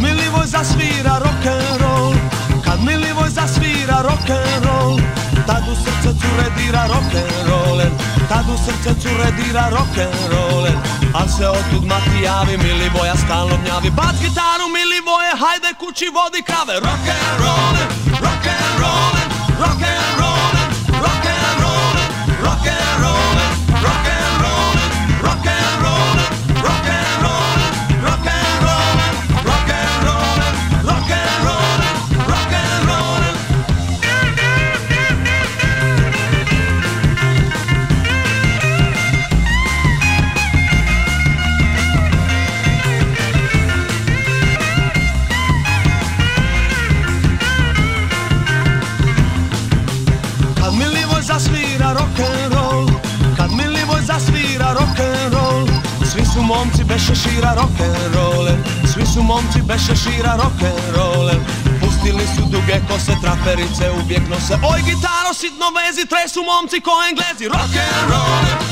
milivoj zasvira rock'n'roll. Kad Milivo zasvira rock'n'roll Tad u srce cure dira rock'n'roller Tad u srce cure dira rock'n'roller Al se otud mati javi Milivoja stalno gnjavi. Bac gitaru Milivoje Hajde kući vodi kave Rock'n'roller momci bez šešira rock'n'rolle Svi su momci bez šešira rock'n'rolle Pustili su duge kose, traperice uvijek nose. Oj gitaro, sitno vezi, tresu momci ko englezi. Rock'n'rolle,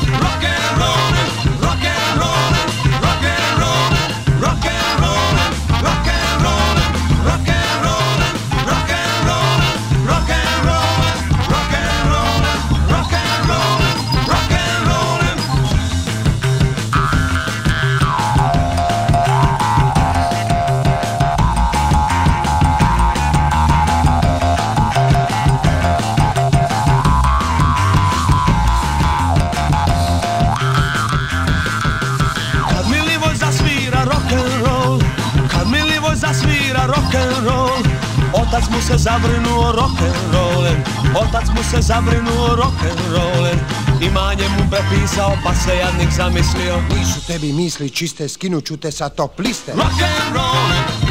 Otac mu se zabrinuo rock'n'rollen Otac mu se zabrinuo rock'n'rollen Imanje mu prepisao pa se jadnik zamislio. Nisu tebi misli čiste, skinuću te sa top liste. Rock'n'rollen